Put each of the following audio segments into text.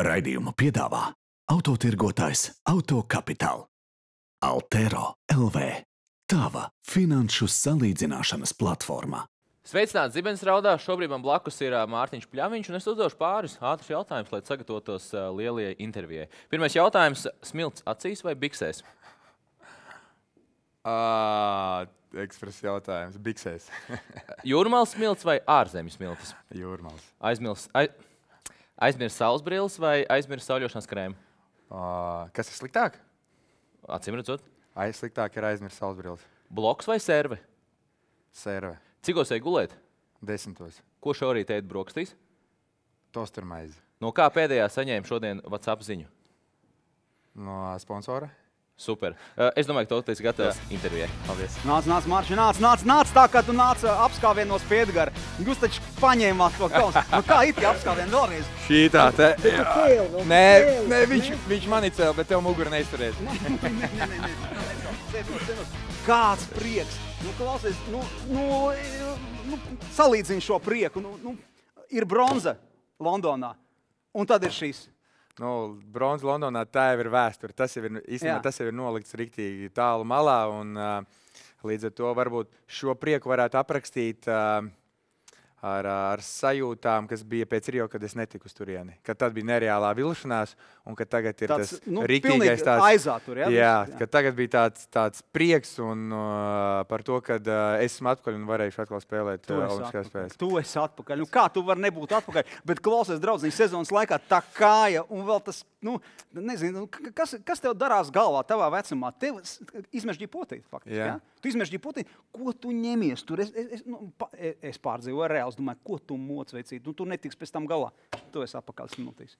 Raidījumu piedāvā autotirgotājs Autocapital, Altero LV, tava finanšu salīdzināšanas platforma. Sveicināts Zibens raudā. Šobrīd man blakus ir Mārtiņš Pļaviņš, un es uzdošu pāris ātrus jautājumus, lai sagatavotos lielajai intervijai. Pirmais jautājums - smilts acīs vai biksēs? Uh, Ekspresa jautājums. Biksēs. Jūrmāls smilts vai ārzemju smiltis? Jūrmāls. Aizmirst, aiz, aizmirst saules brilles vai aizmirst sauļošanas krēmu? Uh, kas ir sliktāk? Acīm redzot, Aiz sliktāk ir aizmirst saulesbrilles. bloks vai serve? Sērve. Cikos ej gulēt? Desmitos. Ko šorīt ēd brokastīs? Tostermaize. No kā pēdējā saņēma šodien WhatsApp ziņu? No sponsora. Super. Es domāju, ka tu esi gatavs intervijai. Paldies. Nāc, nāc, Mārcis, nāc, nāc, nāc tā, kā tu nāc ā, apskāvienu no spiedgara. Jūs taču paņēmāt to kausu. Nu, kā ir tie apskāvieni vēlreiz? Šī tā te. Nu, Nē, nē viņš, viņš mani cēl, bet tev muguru neizturēs. Nē, nē, nē, nē. Cēlos. Kāds prieks! Nu, klausies, nu, nu, e, nu, salīdzini šo prieku. Nu, nu, ir bronza Londonā, un tad ir šis. Nu, Bronzas Londonā tā jau ir vēsture. Tas jau ir, īstenībā, tas jau ir nolikts rīktīgi tālu malā. Un, uh, līdz ar to varbūt šo prieku varētu aprakstīt uh, ar, ar sajūtām, kas bija pēc Rio, kad es netiku turieni. Kad tad bija nereālā vilšanās, un ka tagad ir Tāds, tas nu, rīktīgais pilnīgi tāds aizātur, ja? Jā, Viss, ka tagad bija tāds, tāds prieks un, uh, par to, ka uh, esmu atpakaļ un varēšu atkal spēlēt uh, atpakaļ. spēlēs. Tu esi atpakaļ. Nu, kā tu vari nebūt atpakaļ? Bet klausies, draugs, sezonas laikā tā kāja un vēl tas, nu, nezinu, nu, kas, kas tev darās galvā tavā vecumā? Tev izmežģīja potīt, faktiski. Jā. Ja? Tu izmežģīji potīt, ko tu ņemies tur? Es, es, es, nu, pa, e- es pārdzīvoju reāli, domāju, ko tu moc veicīt. Nu, tu netiks pēc tam galā. Tu esi atpakaļ smiltīs.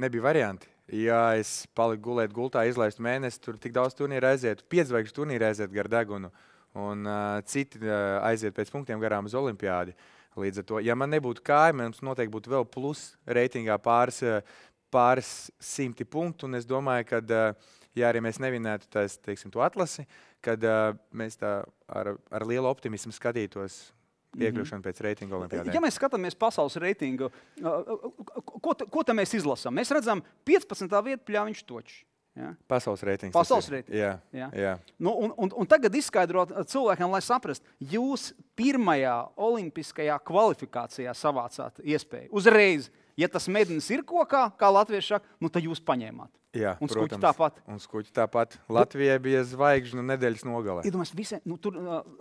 Nebija varianti. Ja es paliku gulēt gultā, izlaistu mēnesi, tur tik daudz turnīru aiziet, piedzvaigžņu turnīru aiziet gar degunu, un uh, citi uh, aiziet pēc punktiem garām uz olimpiādi. Līdz ar to, ja man nebūtu kāja, mums noteikti būtu vēl plus reitingā pāris, pāris simti punktu, un es domāju, ka, uh, ja arī mēs nevinētu tās, teiksim, to atlasi, tad uh, mēs tā ar, ar lielu optimismu skatītos iekļūšanu pēc reitinga olimpiādē. Ja mēs skatāmies pasaules reitingu, ko, ko tam mēs izlasām? Mēs redzam 15. vietu pļāviņš točs. Ja? Pasaules reitings. Pasaules reitings. Jā, Jā. jā. Nu, un, un, un tagad izskaidrot cilvēkam, lai saprastu, jūs pirmajā olimpiskajā kvalifikācijā savācāt iespēju. Uzreiz, ja tas mednis ir kokā, kā latvieši saka, nu, tad jūs paņēmāt. Jā, Un skuķi protams. tāpat. Un skuķi tāpat. Latvijai bija zvaigžņu nedēļas nogalē. Iedomājieties, visi, nu, tur,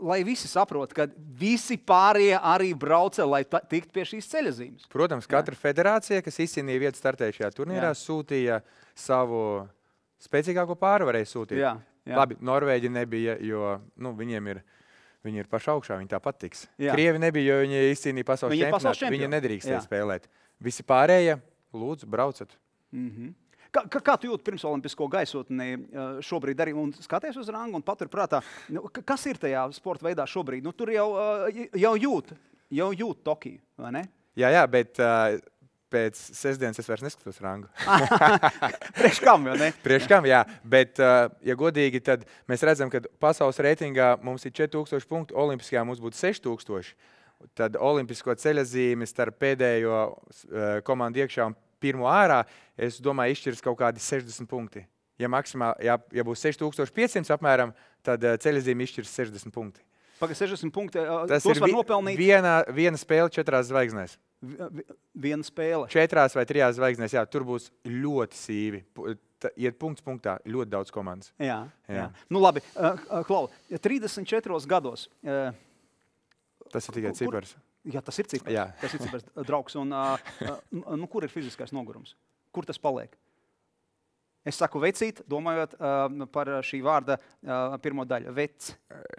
lai visi saprotu, ka visi pārējie arī brauca, lai tiktu pie šīs ceļzīmes. Protams, katra federācija, kas izcīnīja vietu startējušajā turnīrā, Jā. sūtīja savu spēcīgāko pārvarēju. Sūtīt. Jā, jā. Labi, Norvēģi nebija, jo nu, viņiem ir. Viņi ir pašā augšā, viņi tāpat tiks. Jā. Krievi nebija, jo viņi izcīnīja pasaules čempionātu. Viņi nedrīkstēja Jā. spēlēt. Visi pārējie, lūdzu, braucat. Kā, kā, kā tu jūti pirms olimpisko gaisotni šobrīd arī un skaties uz rangu un paturprātā, nu, ka- kas ir tajā sporta veidā šobrīd? Nu, tur jau, jau jūt, jau jūt Tokiju, vai ne? Jā, jā, bet uh, pēc sestdienas es vairs neskatos rangu. Priekš kam, vai ne? Priekš kam, jā, bet, uh, ja godīgi, tad mēs redzam, ka pasaules reitingā mums ir 4000 punktu, Olimpiskajā mums būtu 6000. Tad Olimpisko ceļazīmi starp pēdējo uh, komandu iekšā un pirmo ārā, es domāju, izšķirs kaut kādi 60 punkti. Ja, maksimā, ja, ja būs 6500 apmēram, tad uh, ceļazīmi izšķirs 60 punkti. Pagaidām, 60 punkti. Uh, Tas ir vi- nopelnīt viena, viena spēle četrās zvaigznēs. vi- vi- viena spēle. Četrās vai trijās zvaigznēs, jā, tur būs ļoti sīvi. Iet punkts punktā, ļoti daudz komandas. Jā, jā. Jā. Nu, labi, Klau, 34 gados. Uh, Tas ir tikai Kur- cipars. Jā, tas ir cipars. Jā. Tas ir cipars, draugs. Un, uh, nu, kur ir fiziskais nogurums? Kur tas paliek? Es saku, vecīt, domājot uh, par šī vārda uh, pirmo daļu. Vec.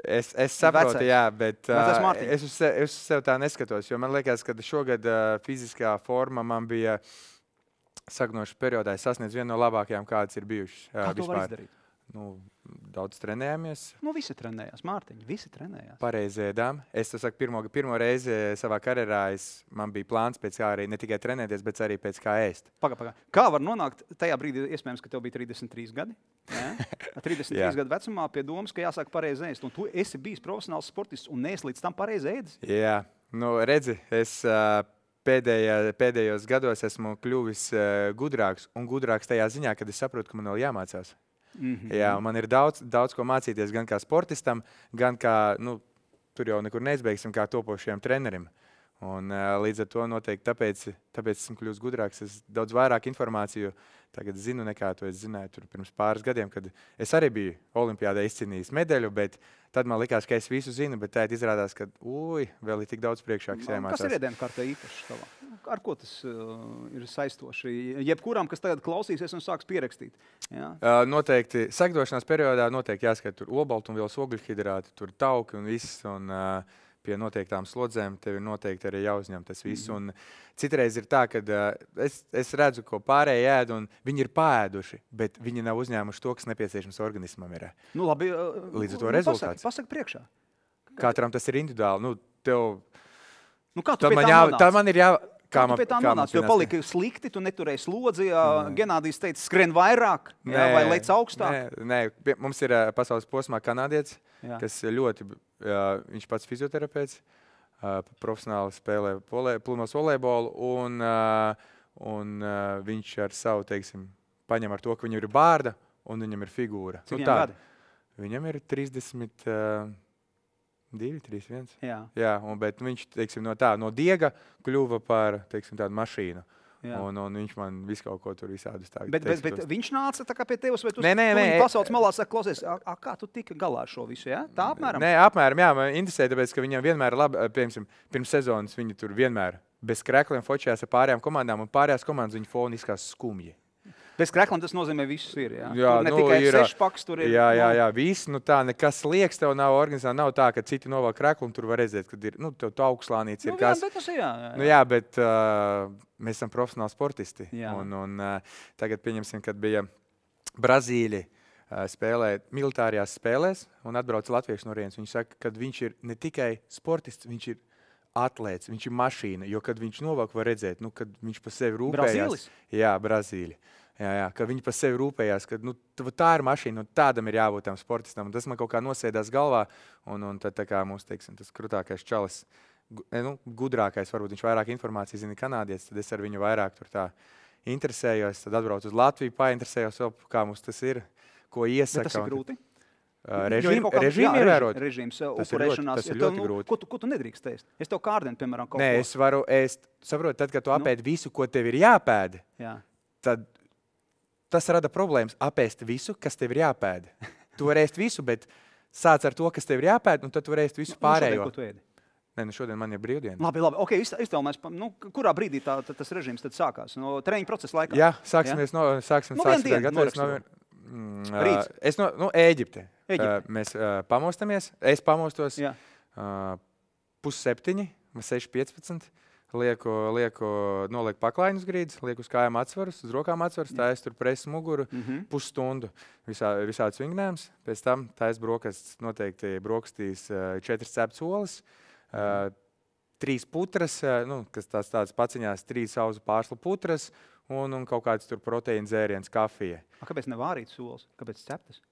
Es, es saprotu, Vecais. jā, bet uh, es uz, se, es uz sevi tā neskatos. Jo man liekas, ka šogad uh, fiziskā forma man bija sagnoša periodā. Es sasniedzu vienu no labākajām, kādas ir bijušas. Uh, Kā to var izdarīt? Nu, daudz trenējāmies, Nu, visi trenējās, Mārtiņ, visi trenējās. pareizi ēdām. Es to saku, pirmo, pirmo reizi savā karjerā es, man bija plāns pēc kā arī ne tikai trenēties, bet arī pēc kā ēst. Paga, paga. Kā var nonākt tajā brīdī, iespējams, ka tev bija 33 gadi? Ja? 33 Jā. gadu vecumā pie domas, ka jāsāk pareizi ēst. Un tu esi bijis profesionāls sportists un neesi līdz tam pareizi ēdis. Jā, nu, redzi, es uh, pēdējā, pēdējos gados esmu kļuvis uh, gudrāks un gudrāks tajā ziņā, kad es saprotu, ka man vēl jāmācās. Mm -hmm. Jā, un man ir daudz, daudz ko mācīties gan kā sportistam, gan kā, nu, tur jau nekur neizbeigsim, kā topošajam trenerim. Un, uh, līdz ar to noteikti tāpēc, tāpēc esmu kļuvis gudrāks. Es daudz vairāk informāciju tagad zinu nekā to es zināju pirms pāris gadiem, kad es arī biju Olimpijādē izcīnījis medaļu, bet tad man likās, ka es visu zinu, bet tā izrādās, ka ui, vēl ir tik daudz priekšā, kas jāmācās. Kas ir ēdienkartē īpašs tavā? Ar ko tas uh, ir saistoši? Jebkuram, kas tagad klausīsies un sāks pierakstīt. Jā? Uh, noteikti sagatavošanās periodā noteikti jāskata tur olbaltumvielas, ogļhidrāti, tur tauki un viss. Un, uh, pie noteiktām slodzēm, tev ir noteikti arī jāuzņem tas viss. Mm. Un citreiz ir tā, ka uh, es, es redzu, ko pārējie ēd, un viņi ir pāēduši, bet viņi nav uzņēmuši to, kas nepieciešams organismam. Ir. Nu, labi, uh, Līdz ar to nu, rezultāts. Pasaka, pasaka priekšā. Katram tas ir individuāli. Nu, tev, Nu, kā tu pie man, tā jā, nonāci? tad man ir jā. Kā man- tu pie tā nonāci? Tev palika slikti, tu neturēji slodzi. Mm. Genādijs teica, skrien vairāk, jā, vai lec augstāk. Nē, nē, mums ir pasaules posmā kanādietis, Jā. kas ļoti, viņš pats fizioterapeits, profesionāli spēlē plūmos volejbolu, un, un viņš ar savu, teiksim, paņem ar to, ka viņam ir bārda un viņam ir figūra. Cik Nu, viņam gadi? Viņam ir 32, 31. Jā, Jā, un, bet viņš teiksim, no tā, no diega kļuva par teiksim, tādu mašīnu. Jā. Un, un viņš man visu kaut ko tur visādus tādu Bet, bet, bet viņš nāca tā kā pie tevis, vai tu Nē, nē, nē, viņu pasaules malā saka, klausies, a, a, kā tu tiki galā ar šo visu, jā? Tā apmēram? Nē, apmēram, jā, man interesē, tāpēc, ka viņam vienmēr labi, piemēram, pirms sezonas viņi tur vienmēr bez krēkliem fočējās ar pārējām komandām, un pārējās komandas viņa fona izskatās skumji. Bez krēkliem tas nozīmē, visus ir, jā? Jā, tur ne nu, tikai ir, seši paks, tur ir. Jā, jā, nu, jā, viss, nu tā, nekas liekas, tev nav organizēta, nav tā, ka citi novelk krēklu, un tur var redzēt, ka ir, nu, tev tā augstslānīts Nu, ir jā, kas. bet tas ir, jā, jā, Nu, jā, bet uh, mēs esam profesionāli sportisti. Jā. Un, un, uh, tagad, pieņemsim, kad bija Brazīlija spēlē militārajās spēlēs un atbrauc Latvijas no Rīgas. Viņš saka, ka viņš ir ne tikai sportists, viņš ir atlēts, viņš ir mašīna. Jo, kad viņš novāk, var redzēt, nu, kad viņš par sevi rūpējās. Brazīlis? Jā, Brazīlija. Jā, jā, ka viņi par sevi rūpējās, ka nu, tā- ir mašīna, un tādam ir jābūt tam sportistam. Un Tas man kaut kā nosēdās galvā, un, un tad kā mums teiksim, tas krūtākais čalis, e, nu, gudrākais, varbūt viņš vairāk informācijas zina kanādietis, tad es ar viņu vairāk tur tā interesējos. Tad atbraucu uz Latviju, painteresējos, vēl, kā mums tas ir, ko Bet iesaka. tas ir grūti. Režīmu, kaut kā- režīmu jā, ievērot. Režīms, uh, Tas ir ļoti- tas ir ja tev, ļoti grūti. Ko tu, ko tu nedrīkst ēst? Es tev kārdinu, piemēram, kaut Nē, ko. es varu ēst, saprotu, tad, kad tu Nu. apēdi visu, ko tev ir jāpēda, Jā. tad tas rada problēmas. Apēst visu, kas tev ir jāpēda. Tu vari ēst visu, bet sāc ar to, kas tev ir jāpēda, un tad tu vari ēst visu Nu, šodien, pārējo. ko tu ēdi? Nē, nu šodien man ir brīvdiena. Labi, labi. Okay, pa- nu, kurā brīdī tā, tā, tas režīms tad sākās? No treniņa procesa laikā. Jā, sāksimies no sāksim, Nu, sāksim dienu gatavoties no mm, Rīts. Es no nu, Ēģipte. Ēģipte. Ā, Mēs ā, pamostamies, es pamostos Jā. ā, pusseptiņi, vai 6.15. Lieku, lieku, nolieku paklājiņus grīdas, lieku uz kājām atsvarus, uz rokām atsvarus, tā es tur presu muguru Mm -hmm. pusstundu. Visā, visāds vingrinājums. Pēc tam taisa brokastis, noteikti brokastīs ā, četras ceptas olas, ā, trīs putras, ā, nu, kas tās tādas paciņās, trīs auzu pārslu putras un, un kaut kāds tur proteīna dzēriens, kafija. A, Kāpēc nevārīt solis? Kāpēc ceptas?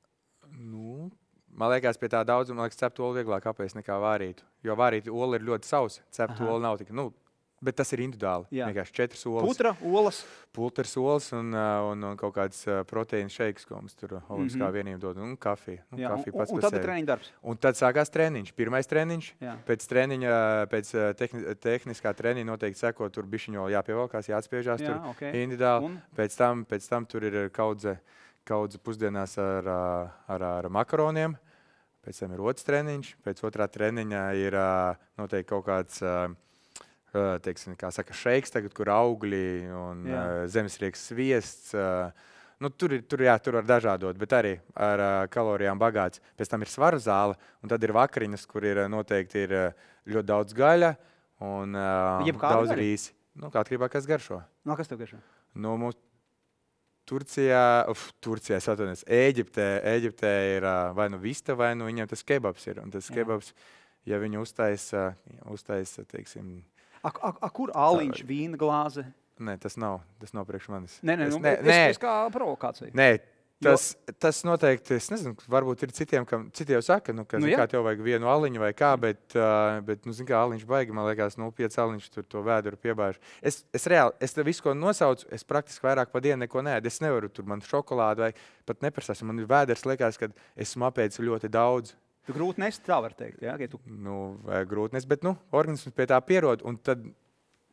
Nu, man liekas, pie tā daudzuma, man liekas, cept olu vieglāk apēst nekā vārīt. Jo vārīt olu ir ļoti sausa, cept olu nav tik, nu, bet tas ir individuāli. Jā. Vienkārši četras olas. Putra, olas. Pulters olas un, ā, un, un kaut kāds ā, proteīna šeiks, ko mums tur olimpiskā Mhm. vienība dod, un kafija. Nu, Jā, kafija un, pats un par tad ir treniņa darbs. Un tad sākās treniņš. Pirmais treniņš. Jā. Pēc treniņa, pēc tehni, tehniskā treniņa noteikti seko, tur bišķiņo jāpievelkās, jāatspiežās Jā, tur ok. individuāli. Un? Pēc tam, pēc tam tur ir kaudze, kaudze pusdienās ar, ar, ar makaroniem. Pēc tam ir otrs treniņš. Pēc otrā treniņa ir noteikti kaut kāds. Teiksim, kā saka, šeiks, tagad, kur augļi un Jā. zemesrieks sviests. Nu, tur, ir, tur, jā, tur var dažādot, bet arī ar uh, kalorijām bagāts. Pēc tam ir svaru zāle, un tad ir vakariņas, kur ir noteikti ir, ļoti daudz gaļa un uh, daudz rīsi. Nu, kā atkarībā, kas garšo. No, kas tev garšo? No mums Turcijā, uf, Turcijā atvainojos, Ēģiptē, Ēģiptē ir ā, vai nu vista, vai nu viņam tas kebabs ir. Un tas Jā. kebabs, ja viņi uztaisa, uztaisa teiksim, A, a, a, kur āliņš, vīna glāze? nē, tas nav, tas nav priekš manis. Nē, nē, es, nu, nē, es, nē, es kā provokācija. nē, Tas, tas noteikti, es nezinu, varbūt ir citiem, kam citi jau saka, nu, ka Nu kā tev vajag vienu aliņu vai kā, bet, uh, bet nu, zin, kā aliņš baigi, man liekas, nu, pieci aliņš tur to vēduru piebāž. Es, es reāli, es te visu, ko nosaucu, es praktiski vairāk pa dienu neko nē, es nevaru tur man šokolādu vai pat neprasās. Man ir vēders, liekas, ka esmu apēdis ļoti daudz. Tu grūti nest, tā var teikt. Ja? ka Tu... Nu, vai grūtnes, bet nu, organisms pie tā pierod. Un tad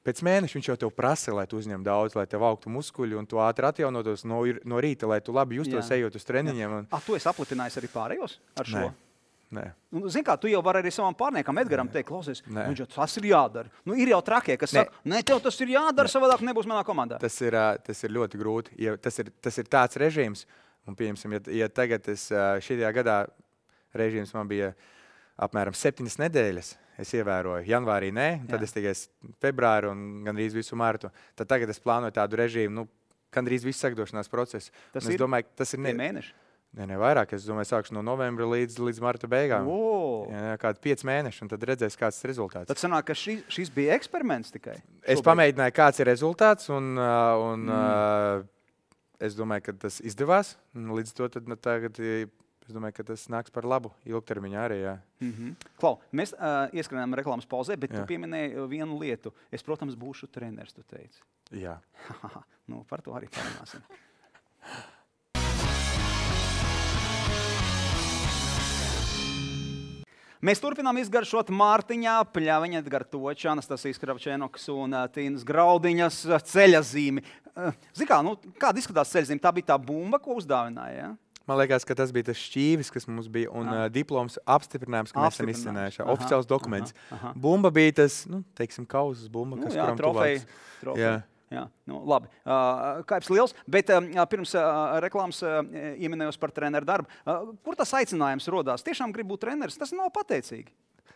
pēc mēneša viņš jau tev prasa, lai tu uzņem daudz, lai tev augtu muskuļi un tu ātri atjaunotos no, no rīta, lai tu labi justos, Jā. ejot uz treniņiem. Un... Ah, tu esi aplitinājis arī pārējos ar šo? Nē. Nē. Nu, Zini, kā tu jau vari arī savam pārniekam, Edgars, teikt, klausies, Nē. viņš jau tas ir jādara. Nu, ir jau trakie, kas Nē. saka, nē, tev tas ir jādara, savādāk nebūs manā komandā. Tas ir, tas ir ļoti grūti. Ja tas, ir, tas ir tāds režīms, un, pieņemsim, ja, ja tagad es šajā gadā režīms man bija apmēram septiņas nedēļas. Es ievēroju, janvārī nē, tad Jā. Es tikai februāru un gandrīz visu mārtu. Tad tagad es plānoju tādu režīmu, nu, gandrīz visu sagatavošanās procesu. Tas Un es ir domāju, tas ir Ne ne, mēneši. ne, ne vairāk. Es domāju, sākšu no novembra līdz, līdz marta beigām. O! Jā, kādi pieci mēneši, un tad redzēs, kāds ir rezultāts. Tad sanāk, ka šis, šis bija eksperiments tikai. Es šobrīd. pamēģināju, kāds ir rezultāts, un, uh, un mm. es domāju, ka tas izdevās. Līdz to tad, nu, tagad, es domāju, ka tas nāks par labu ilgtermiņā arī. Jā. Mm -hmm. Klau, mēs uh, ieskrējām reklāmas pauzē, bet Jā. Tu pieminēji vienu lietu. Es, protams, būšu treneris, tu teici. Jā. nu, par to arī parunāsim. Mēs turpinām izgaršot Mārtiņā, Pļaviņa, Gartoča, Anastasijas Kravčēnokas un Tīnas Graudiņas uh, ceļa zīmi. Uh, Zini, kā, nu, kāda izskatās ceļa zīme? Tā bija tā bumba, ko uzdāvināja. Ja? Man liekas, ka tas bija tas šķīvis, kas mums bija, un uh, diploms apstiprinājums, ka mēs esam. Aha, Oficiāls dokuments. aha, aha. Bumba bija tas, nu, teiksim, kausas bumba, Nu, kas jā, kuram trofeja. trofeja. Jā. Jā, nu, labi. Uh, Kāps liels, bet um, pirms uh, reklāmas uh, ieminējos par treneru darbu. Uh, kur tas aicinājums radās? Tiešām gribu būt treneris. Tas nav pateicīgi.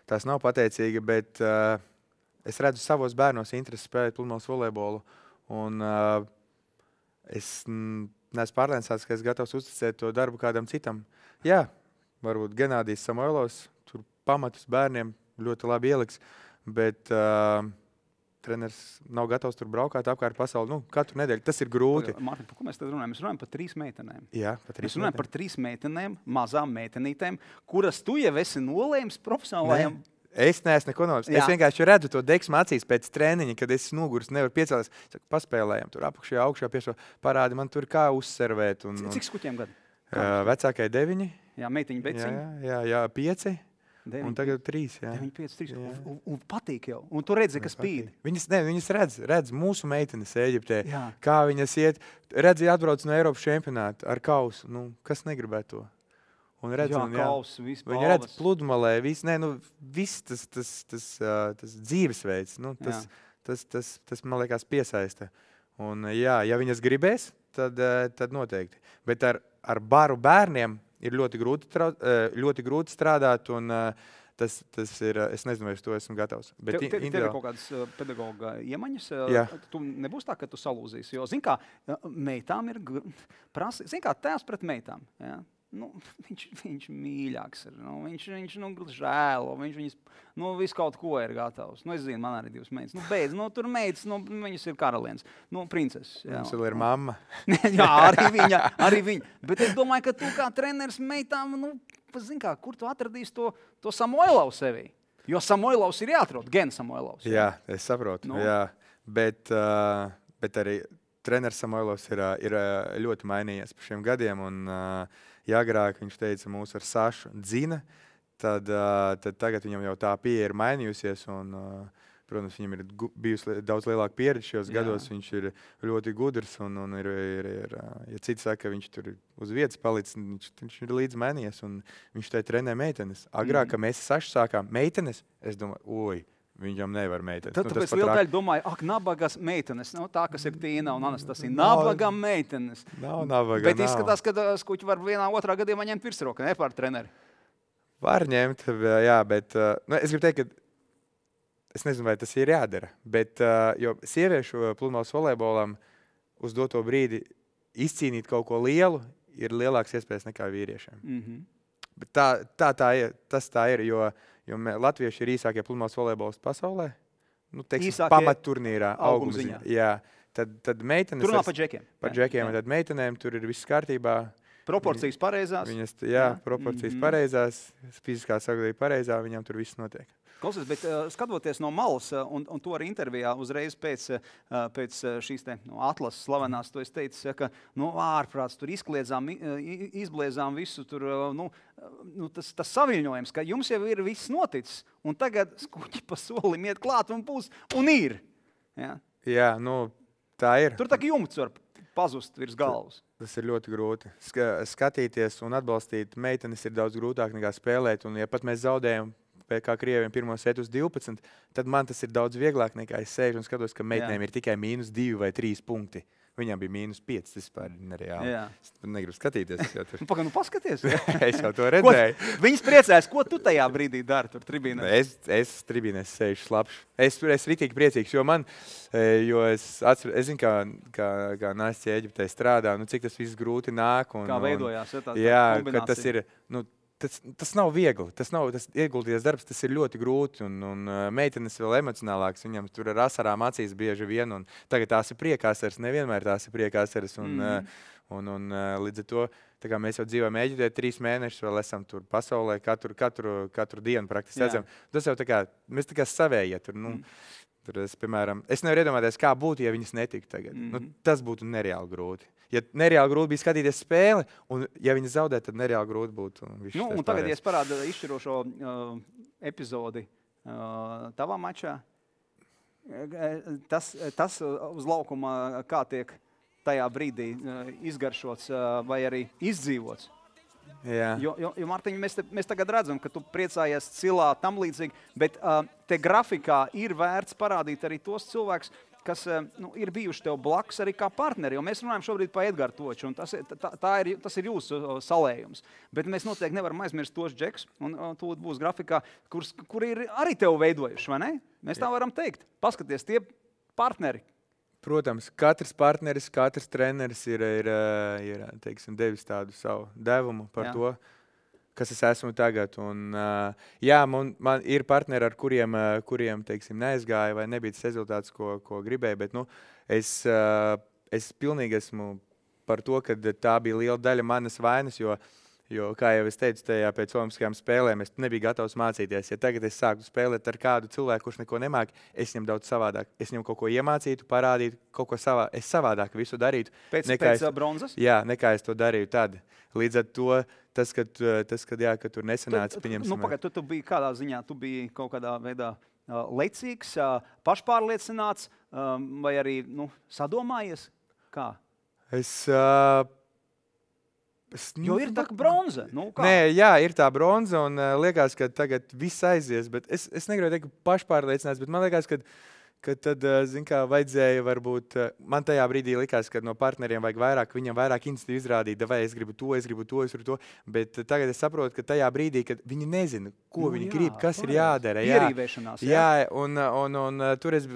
Tas nav pateicīgi, bet uh, es redzu savos bērnos interesi spēlēt pludmales volejbolu. Un, uh, es mm, neesmu pārliecināts, ka esmu gatavs uzticēt to darbu kādam citam. Jā, varbūt Ganādijs Samoilovs tur pamatus bērniem ļoti labi ieliks, bet uh, treneris nav gatavs tur braukāt apkārt pasauli nu, katru nedēļu. Tas ir grūti. Mārtiņ, par ko mēs tad runājam? Mēs runājam par trīs meitenēm. Jā, pat Mēs runājam par trīs meitenēm, mazām meitenītēm, kuras tu jau esi nolēmis profesionālajiem. Es neesmu neko. Jā. Es vienkārši redzu to deksmu acīs pēc treniņa, kad es noguris, nevaru piecelties. Saku, paspēlējām tur apakšā, augšā, piešķirt. Parādi man tur, kā uzservēt. Un, un, Cik skuķiem gadu? uh, vecākai deviņi, Jā, meitiņa, jā, beidziņa. jā, jā, jā, pieci. Deviņi, Un tagad trīs. Jā. 9, 5, 3. Jā. Un, un, patīk jau. Un tu redzi, ka spīd. Viņas, ne, viņas redz, redz mūsu meitenes Eģiptē, Jā. kā viņas iet. Redz, ja atbrauc no Eiropas čempionāta ar kausu. Nu, kas negribētu to? Un redz, Jā, un, jā, kaus, viss Viņi redz pludmalē, viss, ne, nu, viss tas, tas, tas, uh, tas dzīvesveids. Nu, tas, tas, tas, tas, man liekas, piesaista. Un, jā, ja viņas gribēs, tad, uh, tad noteikti. Bet ar, ar baru bērniem ir ļoti grūti, trau, uh, ļoti grūti strādāt. Un, uh, tas, tas ir, es nezinu, vai es to esmu gatavs. Bet Tev, tev, tev ir kaut kādas pedagoģa iemaņas. Jā. Tu nebūs tā, ka tu salūzīsi. Jo, zini, kā meitām ir prasa, zini, kā tēvs pret meitām. Ja? Nu, viņš, viņš mīļāks ir. Nu, viņš viņš nu, žēlo. Viņš viņas nu, visu kaut ko ir gatavs. Nu, es zinu, man arī divas meitas. Nu, beidz, nu, tur meitas, nu, viņas ir karalienes. Nu, princeses. jā. Mums ir mamma. jā, arī viņa, arī viņa. Bet es domāju, ka tu kā treneris meitām, nu, zini, kā, kur tu atradīsi to, to Samoilovu sevī. Jo Samoilovs ir jāatrod, gan Samoilovs. Jā, es saprotu. Nu. Jā, bet, uh, bet arī treneris Samoilovs ir, ā, ir ā, ļoti mainījies pa šiem gadiem. Un, uh, ja agrāk viņš teica, mūs ar Sašu dzina, tad, uh, tad tagad viņam jau tā pieeja ir mainījusies. Un, uh, protams, viņam ir bijusi daudz lielāka pieredze šajos Jā. gados. Viņš ir ļoti gudrs. Un, un ir, ir, ir, ja citi saka, ka viņš tur ir uz vietas palicis, viņš, viņš ir līdzi mainījies. un Viņš te trenē meitenes. Agrāk, Mhm. kad mēs sašu sākām meitenes, es domāju, oi, viņam nevar meitenes. Tad Nu, tāpēc liela daļa domāja, ak, nabagas meitenes. Nu, tā, kas ir Tīna un Anastasija. Nav- Nabaga meitenes. Nav nabaga. Bet nav. izskatās, ka ā, skuķi var vienā otrā gadījumā ņemt virsroku, ne par treneri. Var ņemt, jā, bet uh, nu, es gribu teikt, ka es nezinu, vai tas ir jādara. Bet, uh, jo sieviešu pludmales volejbolam uz doto brīdi izcīnīt kaut ko lielu ir lielāks iespējas nekā vīriešiem. Mm -hmm. Bet tā, tā, tā ir, tas tā ir, jo, jo mē, latvieši ir īsākie pludmales volejbolisti pasaulē. Nu, teiksim, pamatturnīrā, auguma auguma ziņā. ziņā. Jā, tad, tad meitenes Tur runā ar- par džekiem. par džekiem, jā. tad meitenēm tur ir viss kārtībā. Proporcijas pareizās. Viņas, jā, jā, proporcijas mm -hmm. pareizās, fiziskā sagadīja pareizā, viņam tur viss notiek. Klausies, bet uh, skatoties no malas, uh, un, un to arī intervijā uzreiz pēc, uh, pēc šīs te, no atlases slavenās, tu esi teicis, ja, ka nu, ārprāts tur izkliedzām, izbliezām visu, tur, nu, nu, tas, tas saviņojums, ka jums jau ir viss noticis, un tagad skuķi pa solim iet klāt un būs, un ir. Ja? Jā, nu, tā ir. Tur tā kā jumts var pazust virs galvas. Tas ir ļoti grūti. Ska, skatīties un atbalstīt meitenes ir daudz grūtāk nekā spēlēt. Un, ja pat mēs zaudējam kā krieviem pirmo setu uz 12, tad man tas ir daudz vieglāk nekā es sēžu un skatos, ka meitenēm Jā. ir tikai mīnus 2 vai 3 punkti. Viņam bija mīnus 5. Tas vispār nereāli. Jā. Es negribu skatīties. Tur... Pagaidām, nu, paskaties. es jau to redzēju. Ko, viņas priecājas, ko tu tajā brīdī dari tur tribīnē? Es, es tribīnē sēžu slapš. Es tur esmu rītīgi priecīgs, jo man, e, jo es atceros, es zinu, kā, kā, kā Nācis Eģiptē strādā, nu, cik tas viss grūti nāk. Un, kā veidojās, ja tā, tā jā, ka tas ir, nu, tas, tas nav viegli. Tas nav tas ieguldījies darbs, tas ir ļoti grūti. Un, un meitenes vēl emocionālākas, viņam tur ar asarām acīs bieži vien. Tagad tās ir priekāsaras, nevienmēr tās ir priekāsaras. Un, mm. un, un, un līdz ar to mēs jau dzīvojam Eģiptē trīs mēnešus, vēl esam tur pasaulē katru, katru, katru dienu praktiski redzam. Tas jau tā kā mēs tā kā savējie tur. Nu, mm. Tur es, piemēram, es nevaru iedomāties, kā būtu, ja viņas netiktu tagad. Mm -hmm. nu, mhm. tas būtu nereāli grūti ja nereāli grūti bija skatīties spēli, un ja viņi zaudē, tad nereāli grūti būtu. Nu, un tagad, ja es parādu izšķirošo uh, epizodi uh, tavā mačā, tas, tas uz laukuma kā tiek tajā brīdī uh, izgaršots uh, vai arī izdzīvots. Jā. Jo, jo, jo Mārtiņ, mēs, te, mēs tagad redzam, ka tu priecājies cilā tam līdzīgi, bet uh, te grafikā ir vērts parādīt arī tos cilvēkus, kas eh, nu, ir bijuši tev blakus arī kā partneri. Jo mēs runājam šobrīd par Edgars Toču, un tas, tā, tā ir, tas ir jūsu salējums. Bet mēs noteikti nevaram aizmirst tos džekus, un tur būs grafikā, kur, kur ir arī tev veidojuši. Mēs tā varam teikt. Paskaties, tie partneri. Protams, katrs partneris, katrs treneris ir, ir, ir teiksim, devis tādu savu devumu par Jā. to kas es esmu tagad. Un, uh, jā, man, man ir partneri, ar kuriem, uh, kuriem teiksim, neaizgāja vai nebija tas rezultāts, ko, ko gribēju. Bet nu, es, uh, es pilnīgi esmu par to, ka tā bija liela daļa manas vainas. Jo, Jo, kā jau es teicu, tajā pēc Olimpiskajām spēlēm es nebiju gatavs mācīties. Ja tagad es sāku spēlēt ar kādu cilvēku, kurš neko nemāķi, es viņam daudz savādāk. Es viņam kaut ko iemācītu, parādītu, kaut ko savā, es savādāk visu darītu. Pēc, nekā pēc es, bronzas? Jā, nekā es to darīju tad. Līdz ar to tas, ka, tas, kad, jā, ka tur nesanāca, tu, pieņemsim. Nu, pagad, tu, tu biji kādā ziņā, tu biji kaut kādā veidā uh, lecīgs, uh, pašpārliecināts um, vai arī nu, sadomājies? Kā? Es, uh, Es, jo ir tā bronza. Nu, kā? Nē, jā, ir tā bronza, un uh, liekas, ka tagad viss aizies. Es, es negribu teikt, ka pašpārliecināts, bet man liekas, ka ka tad, zin kā, vajadzēja varbūt, man tajā brīdī likās, ka no partneriem vajag vairāk, viņam vairāk institīvu izrādīt, vai es gribu to, es gribu to, es gribu to, bet tagad es saprotu, ka tajā brīdī, kad viņi nezina, ko nu, viņi jā, grib, kas ir jādara. Jā, jā, jā un, un, un, un tur, es,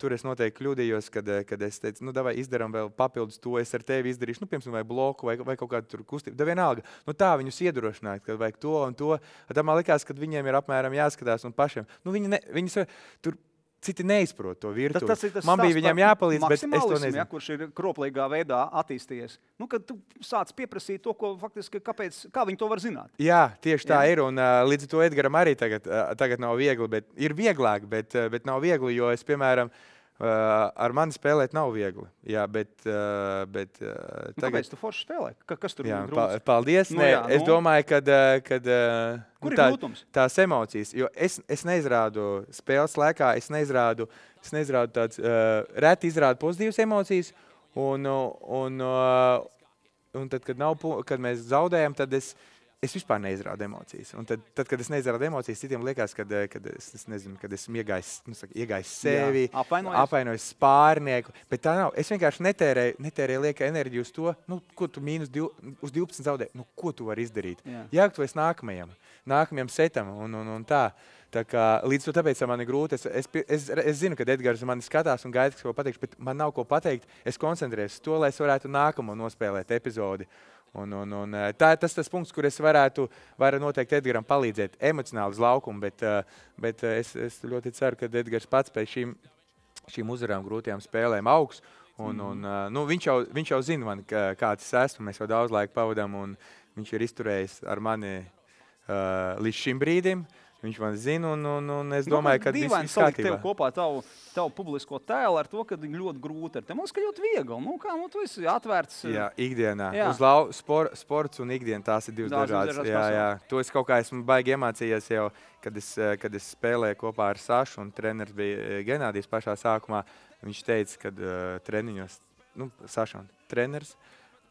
tur es noteikti kļūdījos, kad, kad es teicu, nu, davai izdaram vēl papildus to, es ar tevi izdarīšu, nu, piemēram, vai bloku, vai, vai kaut kādu tur kustību, da vienalga. Nu, tā viņus iedrošināt, ka vajag to un to. Tad man likās, ka viņiem ir apmēram jāskatās un pašiem. Nu, viņi ne, viņas, tur Citi neizprot to virtuvi. Tas, tas tas Man bija viņam jāpalīdz, bet es to nezinu. Ja, kurš ir kroplīgā veidā attīstījies. Nu, kad tu sāc pieprasīt to, ko faktiski, kāpēc, kā viņi to var zināt. Jā, tieši tā Jā. ir. Un uh, līdz ar to Edgaram arī tagad, uh, tagad nav viegli, bet ir vieglāk, bet, uh, bet nav viegli, jo es, piemēram, Uh, ar mani spēlēt nav viegli. Jā, bet, uh, bet, uh, nu, tagad... Kāpēc tu forši spēlē? Ka, kas tur jā, pa, paldies. Nu, Nē, jā, nu... Es domāju, ka Kur tā? Tās emocijas. Jo es, es neizrādu spēles laikā, es neizrādu, es neizrādu tādas, uh, reti izrādu pozitīvas emocijas. Un, un, uh, un tad, kad, nav, kad mēs zaudējam, tad es, es vispār neizrādu emocijas. Un tad, tad, kad es neizrādu emocijas, citiem liekas, kad, eh, es, es nezinu, kad esmu iegājis, nu, saka, iegājis sevi, apvainojis. spārnieku. Bet tā nav. Es vienkārši netērēju, netērēju lieka enerģiju uz to, nu, ko tu mīnus div, uz 12 zaudē. Nu, ko tu vari izdarīt? Jā, Jā tu esi nākamajam, nākamajam setam un, un, un tā. Tā kā, līdz to tāpēc man ir grūti. Es, es, es, es zinu, ka Edgars man skatās un gaida, ko pateiks, bet man nav ko pateikt. Es koncentrējos uz to, lai es varētu nākamo nospēlēt epizodi. Un, un, un, eh, tā ir tas, tas punkts, kur es varētu, varu noteikti Edgars palīdzēt emocionāli uz laukumu, bet, eh, bet eh, es, es ļoti ceru, ka Edgars pēc šīm, šīm uzvarām, grūtajām spēlēm augs. Un, un, uh, nu, viņš, jau, viņš jau zina, man, kā, kāds es esmu. Mēs jau daudz laika pavadām, un viņš ir izturējis ar mani uh, līdz šim brīdim. Viņš man zina, un, un, un es domāju, ka dīvaini viss salikt kārtībā. tevi kopā tavu, tavu publisko tēlu ar to, ka ir ļoti grūti ar tevi. Liekas, ka ļoti viegli. Nu, kā, nu, tu esi atvērts. Jā, ikdienā. Jā. Uz lau, spor, sports un ikdiena tās ir divas ir dažādas. dažādas Jā, jā. To es kaut kā esmu baigi iemācījies jau, kad es, eh, kad es spēlēju kopā ar Sašu, un treneris bija eh, Genādijs pašā sākumā. Viņš teica, ka uh, treniņos, nu, Saša un treneris,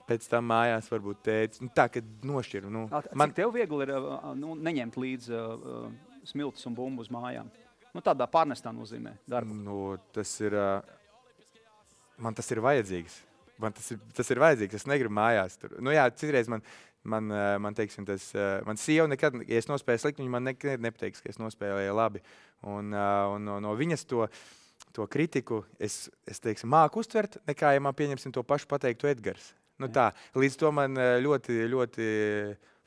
pēc tam mājās varbūt teica, nu, tā, ka nošķiru. Nu, Man man, tev viegli ir nu, neņemt līdzi uh, smiltis un bumbu uz mājām. Nu, tādā pārnestā nozīmē darbu. nu, tas ir, uh, man tas ir vajadzīgs. Man tas ir, tas ir vajadzīgs. Es negribu mājās. Tur. Nu, jā, citreiz man, man, man, teiksim, tas, man sieva nekad, ja es nospēju slikti, viņa man nekad nepateiks, ka es nospēlēju labi. Un, uh, un no, no viņas to, to kritiku es, es teiksim, māku uztvert, nekā ja man pieņemsim to pašu pateiktu Edgars. Nu, tā, līdz to man uh, ļoti, ļoti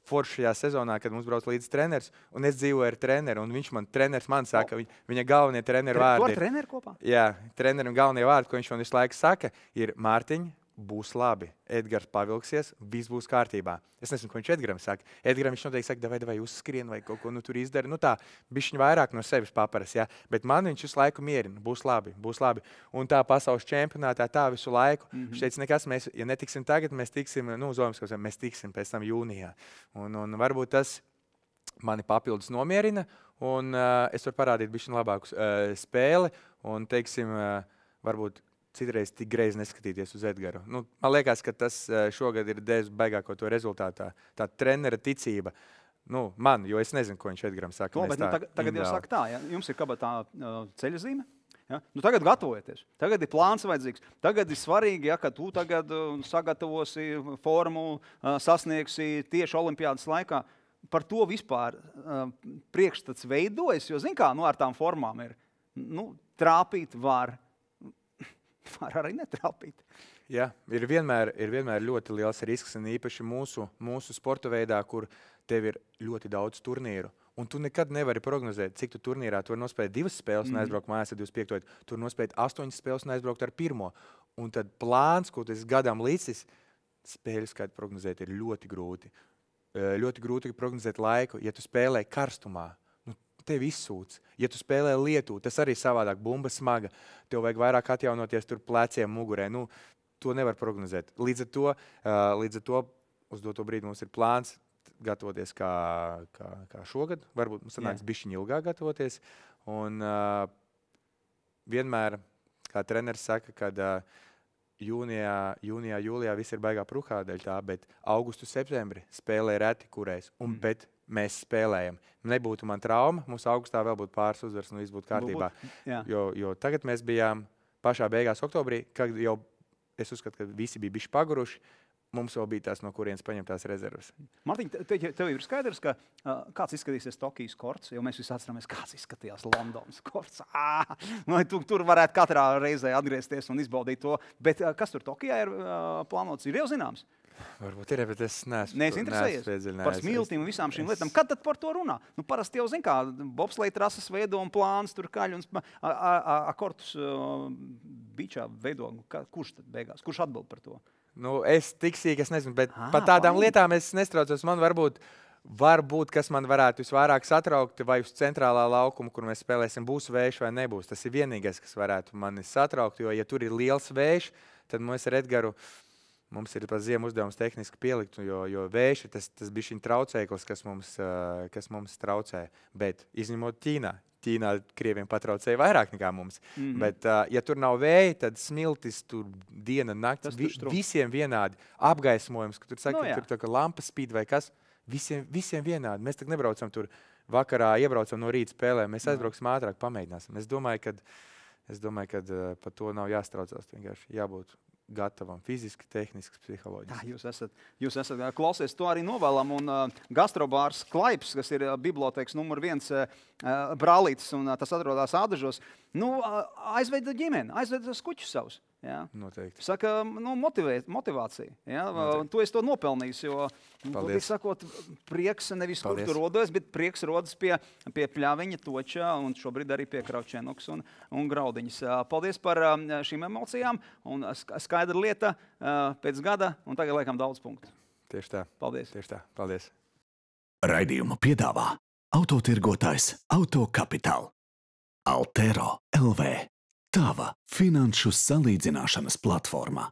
forši šajā sezonā, kad mums brauc līdzi treneris, un es dzīvoju ar treneru, un viņš man, treneris man saka, viņa, viņa galvenie treneru Tu vārdi. ar ir- treneru kopā? Jā, trenerim galvenie vārdi, ko viņš man visu laiku saka, ir Mārtiņ, būs labi. Edgars pavilksies, viss būs kārtībā. Es nezinu, ko viņš Edgaram saka. Edgaram viņš noteikti saka, vai, uzskrien, vai kaut ko nu, tur izdara. Nu, tā, bišķiņ vairāk no sevis paparas, jā. Bet man viņš visu laiku mierina. Būs labi, būs labi. Un tā pasaules čempionātā tā visu laiku. Mm -hmm. Viņš teica, nekas, mēs, ja netiksim tagad, mēs tiksim, nu, Zomas, mēs tiksim pēc tam jūnijā. Un, un varbūt tas mani papildus nomierina, un uh, es varu parādīt bišķiņ labāku uh, spēli, un, teiksim, uh, varbūt citreiz tik greizi neskatīties uz Edgara. Nu, man liekas, ka tas uh, šogad ir devis baigāko to rezultātā. Tā trenera ticība. Nu, man, jo es nezinu, ko viņš Edgaram saka. No, bet, nu, tagad, tagad jau saka tā, ja jums ir kabatā uh, ceļa zīme. Ja? Nu, tagad gatavojieties. Tagad ir plāns vajadzīgs. Tagad ir svarīgi, ja, ka tu tagad uh, sagatavosi formu, sasniegsi tieši olimpiādas laikā. Par to vispār priekšstats veidojas. Jo, zināmā mērā, nu, ar tām formām ir nu, trāpīt, var, var arī netrāpīt. Jā, ir vienmēr, ir vienmēr ļoti liels risks, un īpaši mūsu, mūsu sporta veidā, kur tev ir ļoti daudz turnīru. Un tu nekad nevari prognozēt, cik tu turnīrā tur nospēlēt divas spēles, mm. un aizbraukt mājās ar 25. Tur nospēlēt astoņas spēles, un aizbraukt ar pirmo. Un tad plāns, ko tu esi gadam līdzis, spēļu skaitu prognozēt ir ļoti grūti. Ļoti grūti prognozēt laiku, ja tu spēlē karstumā. Nu, Tev izsūc. Ja tu spēlē lietu, tas arī savādāk. Bumba smaga. Tev vajag vairāk atjaunoties tur pleciem, mugurē. Nu, to nevar prognozēt. Līdz ar to, līdz ar to uz doto brīdi mums ir plāns gatavoties kā, kā, kā šogad. Varbūt mums sanāks bišķiņi ilgāk gatavoties. Un uh, vienmēr, kā treneris saka, kad uh, jūnijā, jūnijā, jūlijā viss ir baigā prūkā dēļ tā, bet augustu, septembrī spēlē reti kurēs. Un, mm. Bet mēs spēlējam. Nebūtu man trauma, mums augustā vēl būtu pāris uzvaras un viss būtu kārtībā. Jā. Jo, jo tagad mēs bijām pašā beigās, oktobrī, kad jau es uzskatu, ka visi bija bijuši paguruši. Mums vēl bija tās, no kurienes paņemtās rezerves. Mārtiņ, te- te- tev ir skaidrs, ka, uh, kāds izskatīsies Tokijas korts, jo mēs visi atceramies, kāds izskatījās Londonas korts. Ah, vai tu, tur varētu katrā reizē atgriezties un izbaudīt to. Bet uh, kas tur Tokijā ir uh, plānots, ir jau zināms. Varbūt ir, bet es neesmu. Interesējies neesmu iedziļinājies. par smiltīm un visām šīm es- lietām. Kad tad par to runā? Nu, parasti jau zina, kā bobsleja trases veido un plāns tur kaļ un sma- a- a- a- a kortus uh, bičā veido. Kurš tad beigās? Kurš atbild par to? Nu, es tik sīki, es nezinu, bet par tādām palīgi. lietām es nestraucos. Man varbūt, varbūt, kas man varētu visvairāk satraukt, vai uz centrālā laukuma, kur mēs spēlēsim, būs vējš vai nebūs. Tas ir vienīgais, kas varētu mani satraukt. Jo, ja tur ir liels vējš, tad mēs ar Edgars. Mums ir pat ziemu uzdevums tehniski pielikt, jo, jo vējš tas, tas bija šī traucēklis, kas mums, kas mums traucē. Bet izņemot Ķīnā, Ķīnā krieviem patraucēja vairāk nekā mums. Mm. -hmm. Bet, uh, ja tur nav vēja, tad smiltis tur diena, naktis. Vi, visiem vienādi. Apgaismojums, ka tur saka, Nu no, jā. tur tā kā lampa spīd vai kas. Visiem, visiem vienādi. Mēs tā nebraucam tur vakarā, iebraucam no rīta spēlē. Mēs aizbrauksim ātrāk, pamēģināsim. Es domāju, ka, es domāju, ka uh, par to nav jāstraucās. Vienkārši jābūt gatavam fiziski, tehniski, Tā, psiholoģiski. jūs esat, jūs esat klausies, to arī novēlam. Un uh, gastrobārs Klaips, kas ir uh, bibliotēkas numur viens uh, brālītis, un uh, tas atrodas Ādažos, nu, uh, aizveda ģimeni, aizveda skuķus savus. Jā. Noteikti. Saka, nu, motivē, motivācija. Ja? Tu esi to nopelnījis. Jo, nu, Paldies. sakot, prieks nevis kur Paldies. tur rodas, bet prieks rodas pie, pie pļāviņa, toča un šobrīd arī pie kraučēnoks un, un graudiņas. Ā, Paldies par ā, šīm emocijām. Un sk- skaidra lieta ā, pēc gada, un tagad laikam daudz punktu. Tieši tā. Paldies! Tieši tā. Paldies. Raidījumu piedāvā autotirgotājs Autocapital. Altero LV. Tava finanšu salīdzināšanas platforma.